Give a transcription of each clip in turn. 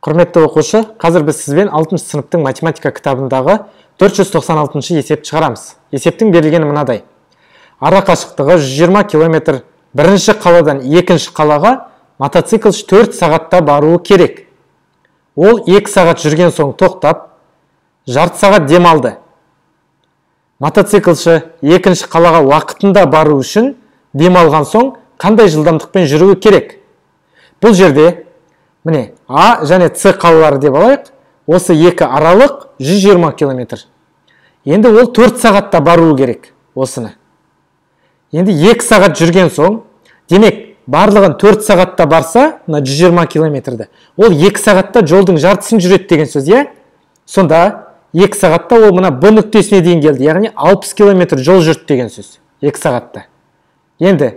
құрметті оқушы қазір біз сізбен 6 сыныптың математика кітабындағы 496 есеп шығарамыз. Есептің берілгені мынадай. Ара қашықтығы 120 километр. Бірінші қаладан екінші қалаға мотоциклші 4 сағатта баруы керек. Ол 2 сағат жүрген соң тоқтап жарты сағат демалды. Мотоциклші екінші қалаға уақытында бару үшін демалған соң қандай жылдамдықпен жүруі керек? Бұл жерде міне а және с қалалары деп алайық. Осы екі аралық 120 километр. Енді ол 4 сағатта баруы керек осыны. Енді 2 сағат жүрген соң демек барлығын 4 сағатта барса мына 120 километрді. Ол 2 сағатта жолдың жартысын жүреді деген сөз иә? Сонда 2 сағатта ол мына б нүктесіне дейін келді яғни 60 километр жол жүрді деген сөз 2 сағатта. Енді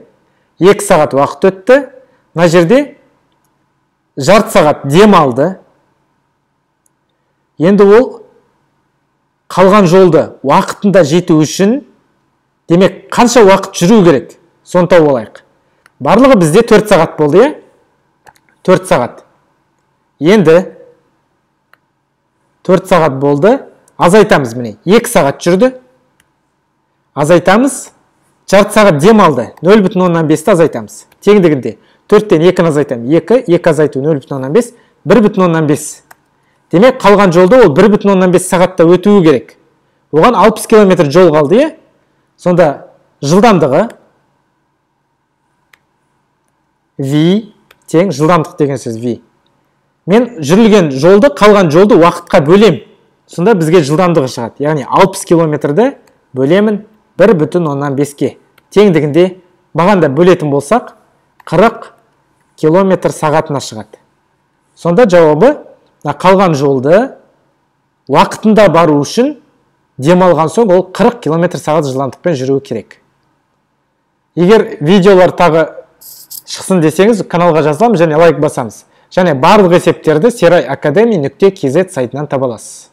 2 сағат уақыт өтті. Мына жерде жарты сағат дем алды. Енді ол қалған жолды уақытында жету үшін демек қанша уақыт жүру керек? Соны тауып алайық. Барлығы бізде төрт сағат болды иә? Төрт сағат. Енді төрт сағат болды. Азайтамыз міне. Екі сағат жүрді. Азайтамыз. Жарты сағат дем алды. Нөл бүтін оннан бесті азайтамыз. Теңдігінде. Төрттен екіні азайтамын екі екі азайту нөл бүтін оннан бес бір бүтін оннан бес. Демек қалған жолды ол бір бүтін оннан бес сағатта өтуі керек. Оған 60 километр жол қалды иә сонда жылдамдығы v тең жылдамдық деген сөз v. Мен жүрілген жолды қалған жолды уақытқа бөлем. Сонда бізге жылдамдығы шығады. Яғни 60 километрді бөлемін бір бүтін оннан беске. Теңдігінде бағанда бөлетін болсақ 40 километр сағатына шығады. Сонда жауабы қалған жолды уақытында бару үшін демалған соң ол 40 километр сағат жылдамдықпен жүруі керек. Егер видеолар тағы шықсын десеңіз каналға жазыламыз және лайк басамыз. Және барлық есептерді серай академи нүкте кз сайтынан таба аласыз.